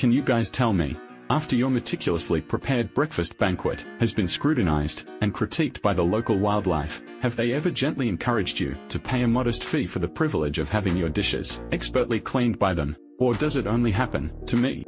Can you guys tell me? After your meticulously prepared breakfast banquet has been scrutinized and critiqued by the local wildlife, have they ever gently encouraged you to pay a modest fee for the privilege of having your dishes expertly cleaned by them, or does it only happen to me?